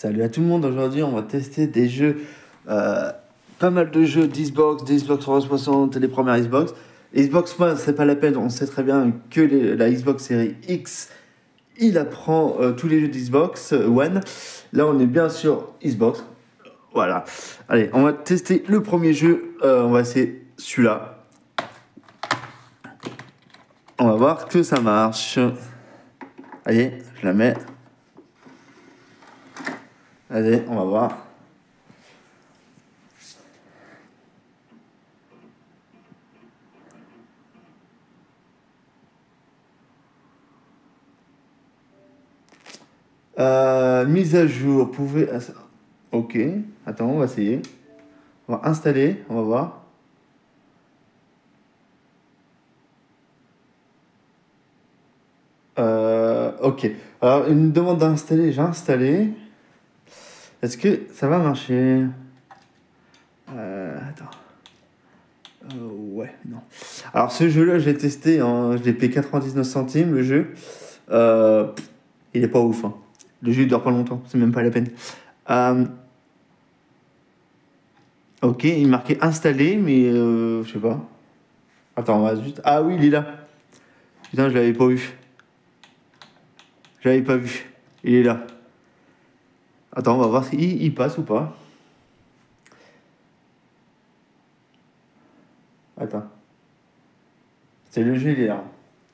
Salut à tout le monde, aujourd'hui on va tester des jeux, euh, pas mal de jeux d'Xbox, d'Xbox 360 et les premières Xbox. Xbox One, c'est pas la peine, on sait très bien que la Xbox série X, il apprend euh, tous les jeux d'Xbox One. Là on est bien sur Xbox. Voilà. Allez, on va tester le premier jeu, Euh, on va essayer celui-là. On va voir que ça marche. Allez, je la mets. Allez, on va voir. Euh, mise à jour, pouvez... Ok, attends, on va essayer. On va installer, on va voir. Euh, ok, alors une demande d'installer, j'ai installé. Est-ce que ça va marcher? Euh, Attends. Euh, ouais, non. Alors ce jeu-là, j'ai testé, je l'ai payé 99 centimes le jeu. Euh, il est pas ouf. hein. Le jeu il dure pas longtemps, c'est même pas la peine. Euh, ok, il marquait installé, mais euh, je sais pas. Attends, on va juste. Ah oui, il est là. Putain, je l'avais pas vu. Je l'avais pas vu. Il est là. Attends, on va voir s'il il passe ou pas. Attends. C'est le jeu, là.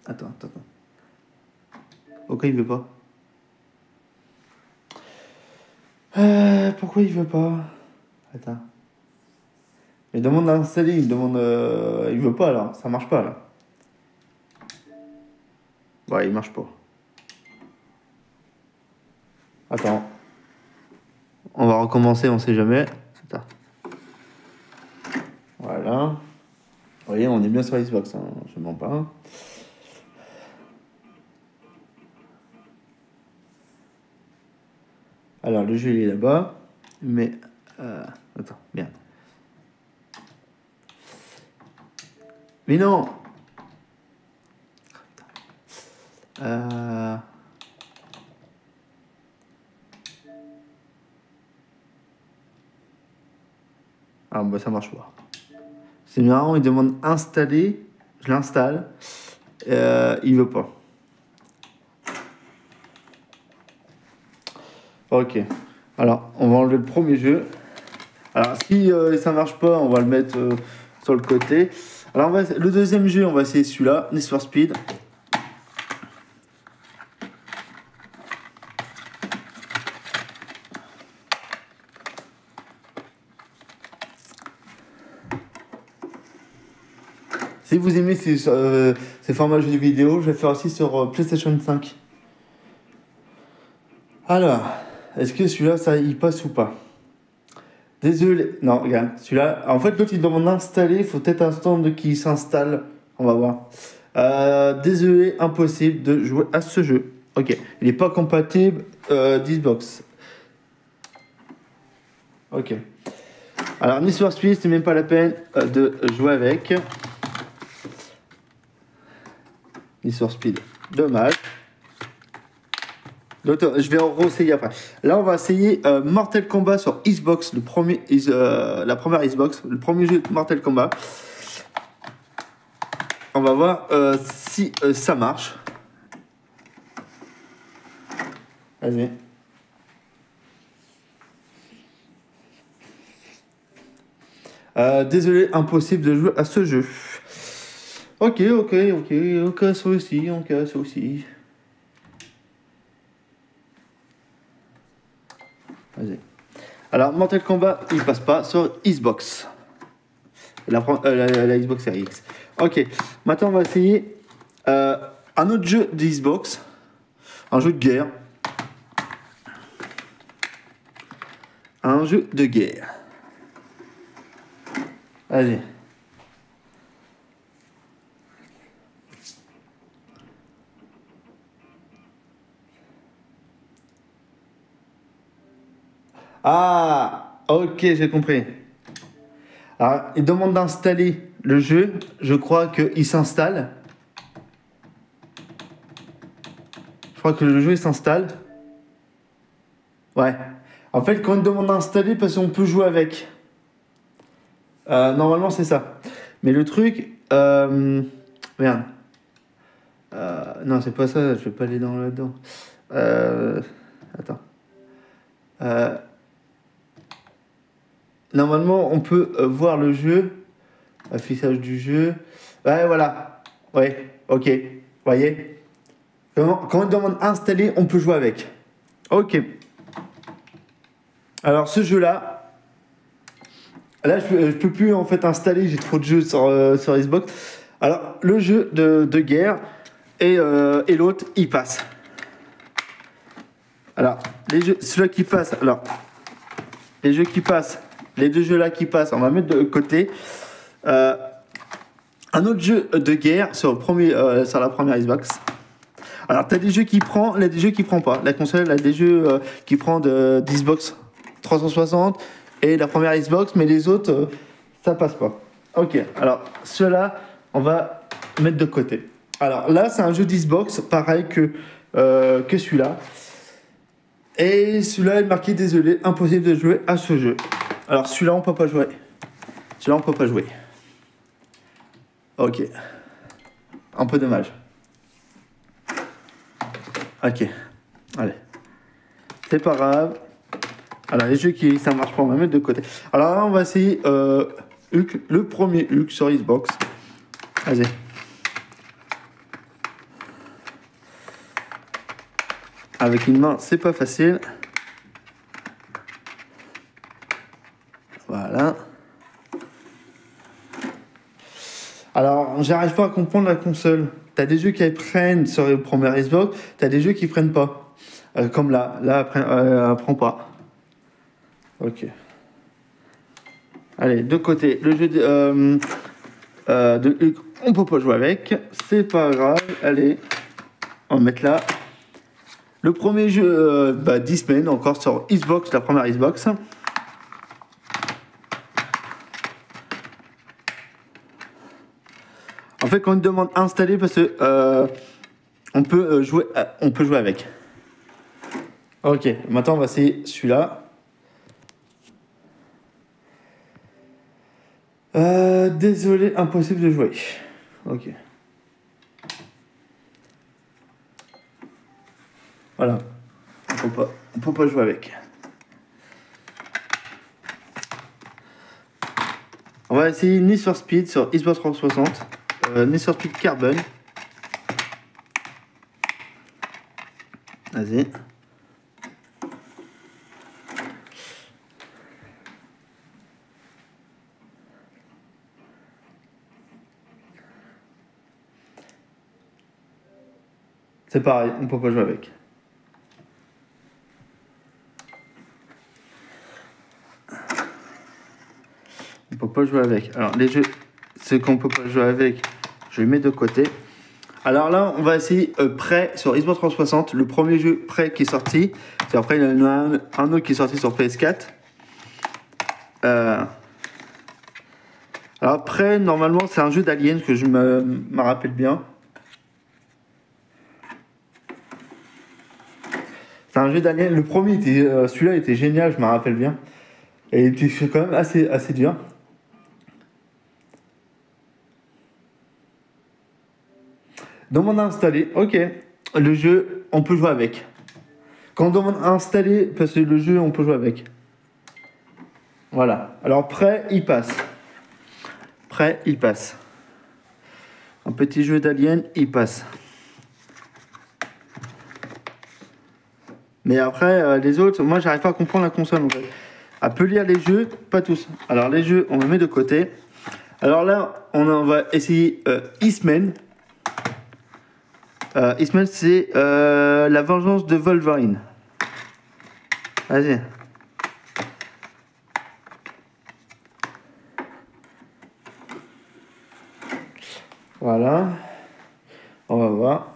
Attends, attends, attends. Pourquoi il veut pas euh, Pourquoi il veut pas? Attends. Il demande d'installer, il demande... euh, Il veut pas, là. Ça marche pas, là. Ouais, il marche pas. Attends. On va recommencer, on sait jamais. Voilà. Vous voyez, on est bien sur Xbox, hein, je mens pas. Alors, le jeu, il est là-bas. Mais... euh, attends, merde. Mais non Euh... Ah bah ça marche pas. C'est marrant, il demande installer, je l'installe, euh, il veut pas. Ok, alors on va enlever le premier jeu. Alors si euh, ça marche pas, on va le mettre euh, sur le côté. Alors on va, le deuxième jeu, on va essayer celui-là, Need for Speed. Si vous aimez ces, euh, ces formats jeux vidéo, je vais faire aussi sur euh, PlayStation 5. Alors, est-ce que celui-là, ça y passe ou pas? Désolé. Non, regarde, celui-là. En fait, l'autre, il demande d'installer. Il faut peut-être attendre qu'il s'installe. On va voir. Euh, désolé, impossible de jouer à ce jeu. Ok, il n'est pas compatible euh, d'Xbox. Ok. Alors, for Speed, c'est même pas la peine euh, de jouer avec. For Speed. Dommage. Je vais re-essayer après. Là, on va essayer euh, Mortal Kombat sur Xbox, le premier, euh, la première Xbox, le premier jeu de Mortal Kombat. On va voir euh, si ça marche. Vas-y. Désolé, impossible de jouer à ce jeu. Ok, ok, ok, ok, ça aussi, ok, ça aussi. Vas-y. Alors, Mortal Kombat, il passe pas sur Xbox. La, euh, Xbox Series X. Ok, maintenant on va essayer euh, un autre jeu de Xbox. Un jeu de guerre. Un jeu de guerre. Allez. Ah, ok, j'ai compris. Alors, il demande d'installer le jeu. Je crois qu'il s'installe. Je crois que le jeu s'installe. Ouais. En fait, quand il demande d'installer, parce qu'on peut jouer avec. Euh, normalement, c'est ça. Mais le truc. Euh, merde. Euh, non, c'est pas ça, je vais pas aller dans là-dedans. Euh, attends. Euh, normalement, on peut euh, voir le jeu. Affichage du jeu. Ouais, voilà. Ouais, ok. Voyez Quand on demande installer, on peut jouer avec. Ok. Alors, ce jeu-là. Là, je peux, je peux plus en fait installer, j'ai trop de jeux sur, euh, sur Xbox. Alors, le jeu de, de guerre et, euh, et l'autre, il passe. Alors, les jeux, qui passe, alors, les jeux qui passent, les deux jeux là qui passent, on va mettre de côté. Euh, un autre jeu de guerre sur, le premier, euh, sur la première Xbox. Alors, tu as des jeux qui prend, a des jeux qui prend pas. La console, a des jeux euh, qui prend de d'Xbox 360 et la première Xbox, mais les autres, ça passe pas. Ok, alors, ceux-là, on va mettre de côté. Alors là, c'est un jeu d'Xbox, pareil que, que celui-là. Et celui-là est marqué désolé, impossible de jouer à ce jeu. Alors celui-là, on peut pas jouer. Celui-là, on peut pas jouer. Ok. Un peu dommage. Ok. Allez. C'est pas grave. Alors les jeux qui ça marche pas, on va mettre de côté. Alors là, on va essayer euh, le premier Hulk sur Xbox. Vas-y. Avec une main, c'est pas facile. Voilà. Alors, j'arrive pas à comprendre la console. T'as des jeux qui prennent sur le premier Xbox, t'as des jeux qui prennent pas. Euh, comme là, là, elle euh, pas. Ok. Allez, de côté, le jeu de, euh, euh, on peut pas jouer avec. C'est pas grave. Allez, on va mettre là. Le premier jeu, euh, bah, 10 semaines encore sur Xbox, la première Xbox. En fait, quand on demande installer, parce que euh, on peut euh, jouer, euh, on peut jouer avec. Ok, maintenant on va essayer celui-là. Désolé, impossible de jouer. Ok. Voilà. On peut pas, on peut pas jouer avec. On va essayer Need for Speed sur Xbox 360. Euh, Need for Speed Carbon. Vas-y. C'est pareil, on peut pas jouer avec. On peut pas jouer avec. Alors les jeux, ceux qu'on peut pas jouer avec, je les mets de côté. Alors là, on va essayer euh, prêt sur Xbox 360. Le premier jeu prêt qui est sorti. Après il y en a un, autre qui est sorti sur PS4. Euh, Alors après, normalement, c'est un jeu d'Alien que je me, rappelle bien. C'est un jeu d'Alien. Le premier, euh, celui-là était génial, je me rappelle bien. Et il était quand même assez, assez dur. Demande à installer, ok. Le jeu, on peut jouer avec. Quand on demande à installer, parce que le jeu, on peut jouer avec. Voilà. Alors prêt, il passe. Prêt, il passe. Un petit jeu d'alien, il passe. Mais après, euh, les autres, moi, j'arrive pas à comprendre la console en fait. À peut lire les jeux, pas tous. Alors les jeux, on les met de côté. Alors là, on en va essayer euh. Euh, Eastman, c'est euh, la vengeance de Wolverine. Vas-y. Voilà. On va voir.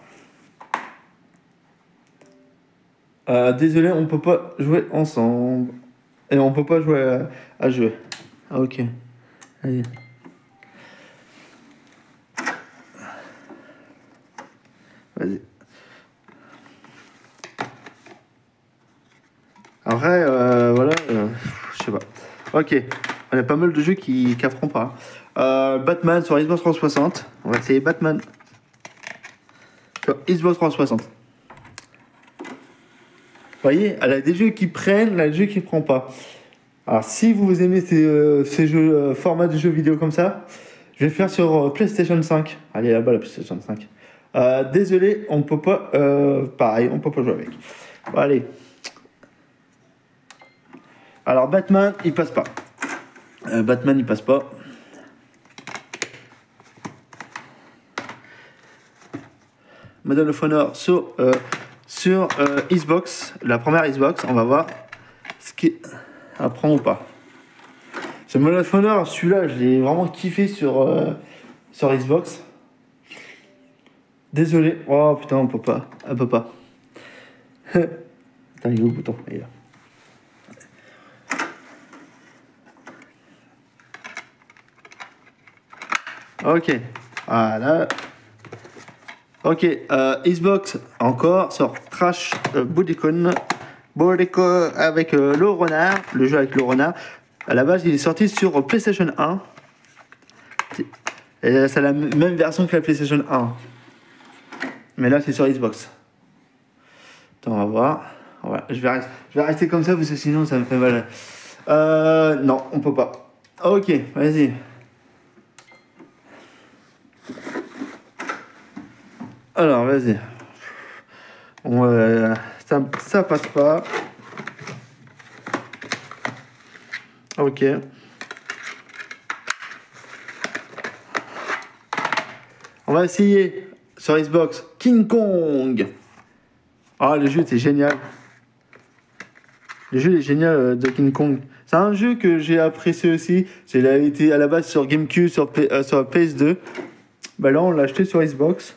Euh, désolé, on peut pas jouer ensemble. Et on peut pas jouer à, jeu. Ah, ok. Allez. Vas-y. Après, euh, euh, je sais pas. Ok, on a pas mal de jeux qui capteront pas. Euh, Batman sur Xbox 360. On va essayer Batman sur Xbox 360. Vous voyez, elle a des jeux qui prennent, elle a des jeux qui prennent pas. Alors, si vous aimez ces, jeux, formats de jeux vidéo comme ça, je vais faire sur PlayStation 5. Allez là-bas, la PlayStation 5. Euh, désolé, on peut pas. euh, pareil, on peut pas jouer avec. Bon, allez. Alors, Batman, il passe pas. Euh, Batman, il passe pas. Medal of Honor sur, sur Xbox, la première Xbox, on va voir ce qui apprend ou pas. Ce Medal of Honor, celui-là, je l'ai vraiment kiffé sur, sur Xbox. Désolé. Oh putain, on peut pas. On peut pas. Attends, il est où le bouton Il. Ok. Voilà. Ok. Euh, Xbox encore sur Trash euh, Bodycon. Avec euh, le renard. Le jeu avec le renard. À la base, il est sorti sur PlayStation 1. Et c'est la même version que la PlayStation 1. Mais là, c'est sur Xbox. Attends, on va voir. Je, vais rester, comme ça parce que sinon, ça me fait mal. Euh, non, on peut pas. Ok, vas-y. Alors, vas-y. Ça, ça passe pas. Ok. On va essayer sur Xbox King Kong. Ah, le jeu était génial. Le jeu est génial euh, de King Kong. C'est un jeu que j'ai apprécié aussi. Il a été à la base sur GameCube, sur, euh, sur PS2. Bah là, on l'a acheté sur Xbox.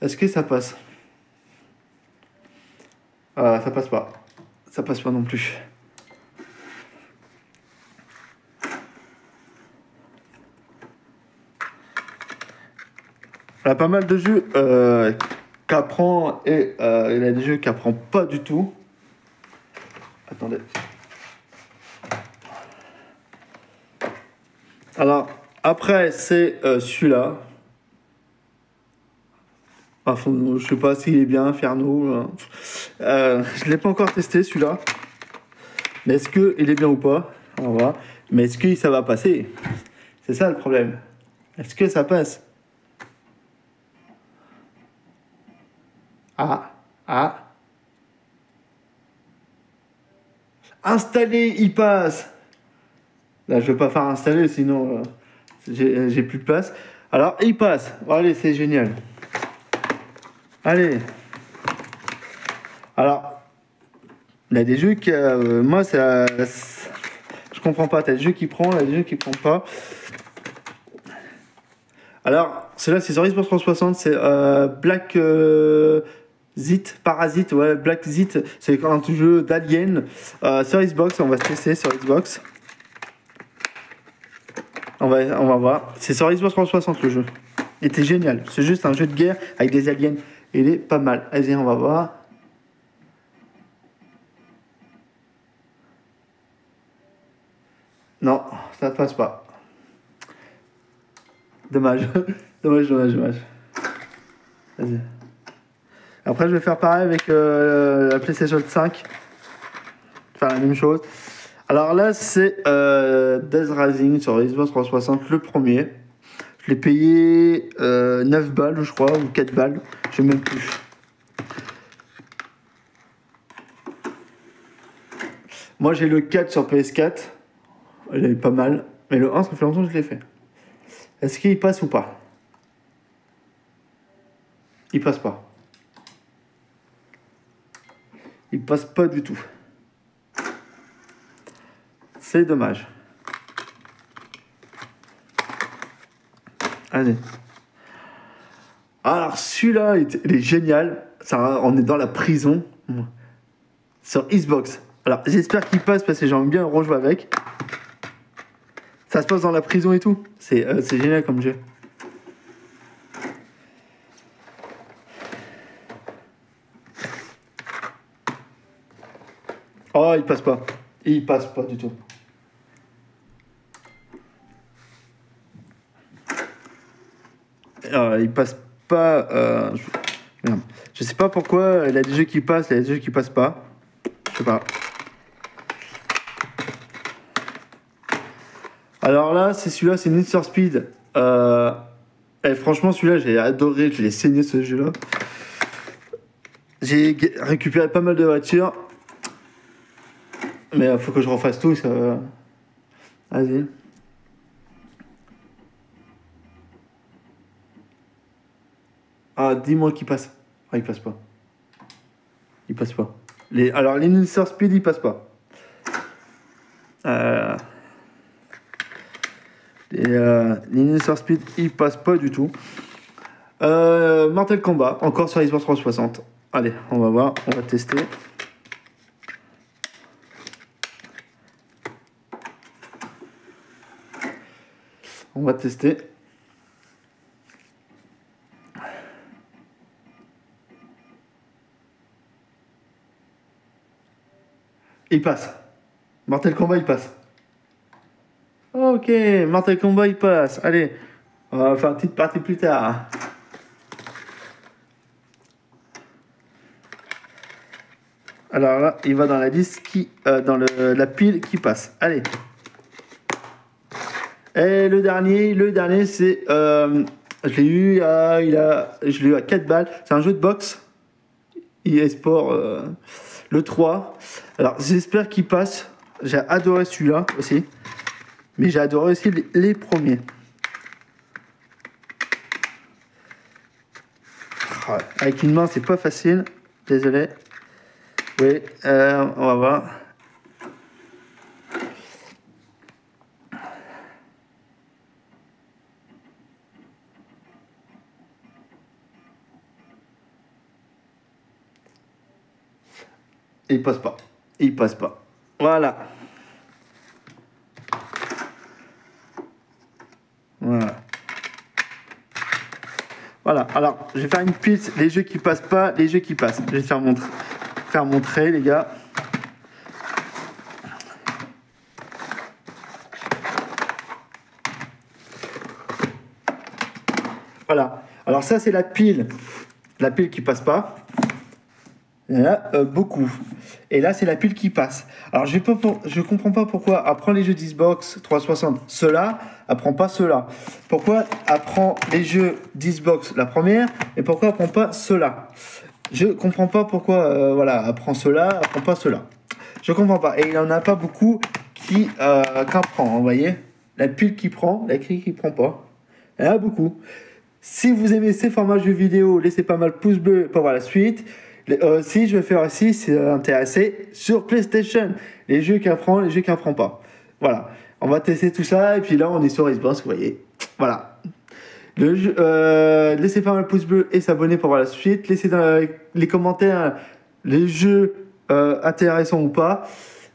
Est-ce que ça passe? Ah, ça passe pas. Ça passe pas non plus. Il a pas mal de jeux euh, qu'apprend et euh, il y a des jeux qu'apprend pas du tout. Attendez. Alors, après, c'est euh, celui-là. Enfin, je sais pas s'il est bien, Inferno. hein. Euh, je l'ai pas encore testé celui-là. Mais est-ce qu'il est bien ou pas? On va. Mais est-ce que ça va passer? C'est ça le problème. Est-ce que ça passe? Ah. Installer, il passe. Là, je vais pas faire installer, sinon euh, j'ai plus de place. Alors, il passe. Allez, c'est génial. Allez. Alors, il y a des jeux qui, euh, moi, ça, je comprends pas. T'as des jeux qui prend, il y a des jeux qui prend pas. Alors, celui-là, c'est sur Xbox 360, c'est euh, Black euh, Zit, Parasite, ouais, Black Zit, c'est un jeu d'Alien euh, sur Xbox, on va se tester sur Xbox. On va, on va voir. C'est sur Xbox 360 le jeu. Il était génial. C'est juste un jeu de guerre avec des aliens. Il est pas mal. Vas-y, on va voir. Non, ça passe pas. Dommage. dommage, dommage, dommage. Vas-y. Après, je vais faire pareil avec euh, la PlayStation 5. Faire la même chose. Alors là, c'est euh, Death Rising sur Xbox 360, le premier. Je l'ai payé euh, 9 balles, je crois, ou 4 balles. Je même plus. Moi, j'ai le 4 sur PS4. Il est pas mal. Mais le 1, ça fait longtemps que je l'ai fait. Est-ce qu'il passe ou pas? Il passe pas. Il passe pas du tout. C'est dommage. Allez. Alors celui-là, il est- génial. Ça, on est dans la prison. Sur Xbox. Alors j'espère qu'il passe parce que j'aimerais bien rejouer avec. Ça se passe dans la prison et tout. C'est euh, c'est génial comme jeu. Oh, il passe pas. Il passe pas du tout. Alors, il passe pas. euh, je... sais pas pourquoi il y a des jeux qui passent, il y a des jeux qui passent pas. Je sais pas. Alors là, c'est celui-là, c'est Need for Speed. Euh... Et franchement, celui-là, j'ai adoré, je l'ai saigné ce jeu-là. J'ai récupéré pas mal de voitures. Mais il faut que je refasse tout, ça. va. Vas-y. Ah, dis-moi qu'il passe. Ah, il passe pas. Il passe pas. Les... Alors, for Speed, il passe pas. Euh... Euh, Speed, il passe pas du tout. Euh, Kombat, encore sur Xbox 360. Allez, on va voir, on va tester. On va tester. Il passe. Mortal Kombat, il passe. Ok, Mortal Kombat, il passe. Allez, on va faire une petite partie plus tard. Alors là, il va dans la liste qui, euh, dans le- la pile qui passe. Allez. Et le dernier, le dernier, c'est, euh, je l'ai eu à, il a, je l'ai eu à 4 balles. C'est un jeu de boxe. EA Sport, euh, le 3. Alors j'espère qu'il passe. J'ai adoré celui-là aussi. Mais j'ai adoré aussi les, premiers. Ah, Avec une main, c'est pas facile. Désolé. Oui, euh, on va voir. Il passe pas. Il passe pas. Voilà. Voilà. Voilà. Alors, je vais faire une piste. Les jeux qui passent pas, les jeux qui passent. Je vais faire montrer, faire montrer les gars. Voilà. Alors ça, c'est la pile. La pile qui passe pas. Il y en a euh, beaucoup. Et là, c'est la pile qui passe. Alors, je ne comprends pas pourquoi apprend les jeux d'Xbox 360, cela apprend pas cela. Pourquoi apprend les jeux d'Xbox la première et pourquoi apprend pas cela? Je comprends pas pourquoi euh, voilà apprend cela, apprend pas cela. Je comprends pas. Et il en a pas beaucoup qui euh. Vous voyez, la pile qui prend, la clé qui prend pas. Il y en a beaucoup. Si vous aimez ces formats jeux vidéo, laissez pas mal pouce bleu pour voir la suite. Euh, si je vais faire aussi, c'est intéressé sur PlayStation. Les jeux qui apprend, les jeux qui apprend pas. Voilà. On va tester tout ça et puis là on est sur Xbox, vous voyez. Voilà. Le jeu- euh, laissez pas mal pouce bleu et s'abonner pour voir la suite. Laissez dans les commentaires les jeux euh, intéressants ou pas.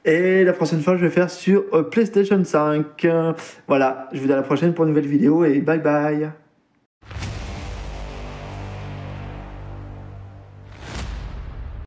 Et la prochaine fois, je vais faire sur euh, PlayStation 5. Euh, voilà, je vous dis à la prochaine pour une nouvelle vidéo et bye bye.